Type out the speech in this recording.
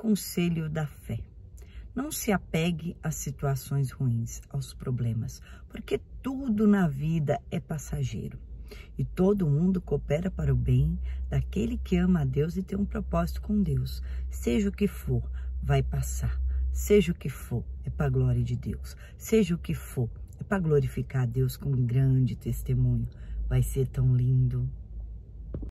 conselho da fé. Não se apegue às situações ruins, aos problemas, porque tudo na vida é passageiro. E todo mundo coopera para o bem daquele que ama a Deus e tem um propósito com Deus. Seja o que for, vai passar. Seja o que for, é para a glória de Deus. Seja o que for, é para glorificar a Deus com um grande testemunho. Vai ser tão lindo.